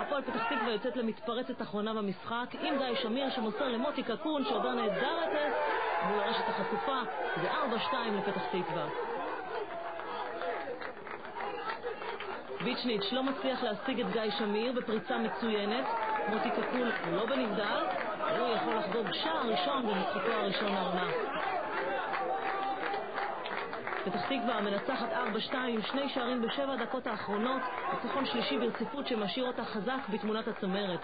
הפועל פתח תקווה יוצאת למתפרצת אחרונה במשחק. עם גיא שמיר שמוסר למוטי קקון שעובר נהדר אפס מול הרשת החשופה זה 4-2 לפתח תקווה. ביצ'ניץ' לא מצליח להשיג את גיא שמיר בפריצה מצוינת. מוטי קקון לא בנבדל הוא יכול לחגוג שער ראשון במשחקו הראשון העונה פתח תקווה מנצחת 4-2 עם שני שערים בשבע הדקות האחרונות ניצחון שלישי ברציפות שמשאיר אותה חזק בתמונת הצמרת